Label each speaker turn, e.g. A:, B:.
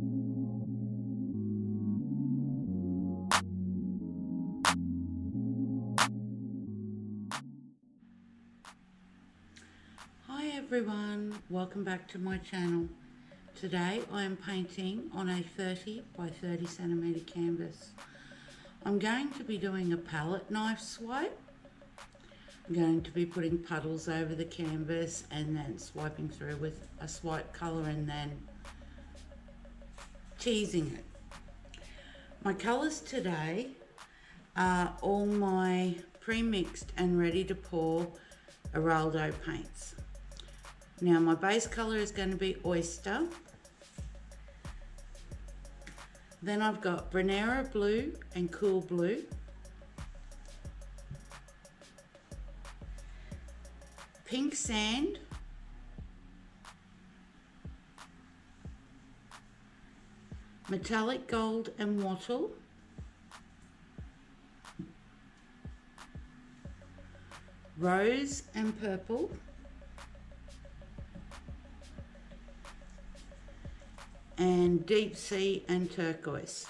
A: Hi everyone, welcome back to my channel. Today I am painting on a 30 by 30 centimeter canvas. I'm going to be doing a palette knife swipe. I'm going to be putting puddles over the canvas and then swiping through with a swipe colour and then teasing it. My colours today are all my pre-mixed and ready to pour Araldo paints. Now my base colour is going to be Oyster. Then I've got Brunnera Blue and Cool Blue. Pink Sand. Metallic Gold and Wattle. Rose and Purple. and deep sea and turquoise.